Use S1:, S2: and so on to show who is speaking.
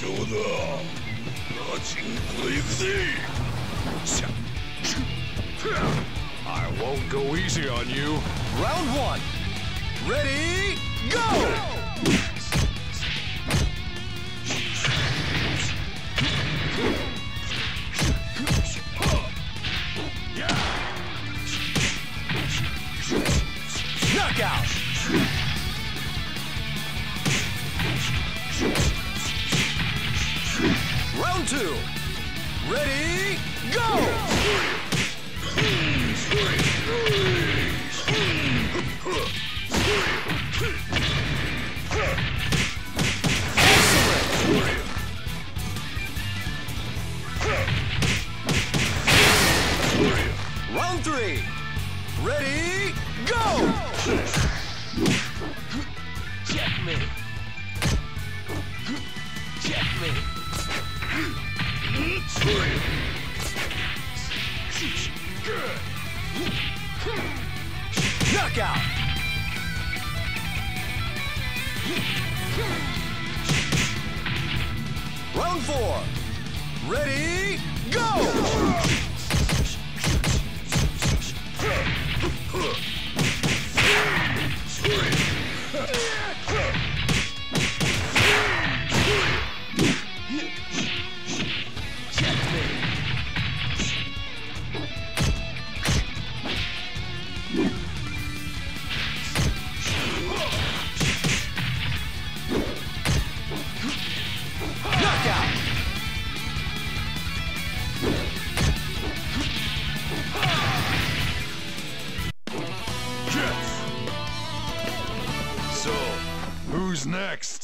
S1: 勝だガチンコ行くぜ
S2: I won't go easy on you.
S3: Round one. Ready, go! Knockout! Two. Ready, go! Round three. Ready, go! Knockout! Round four. Ready, go! Knockout!
S2: Who's next?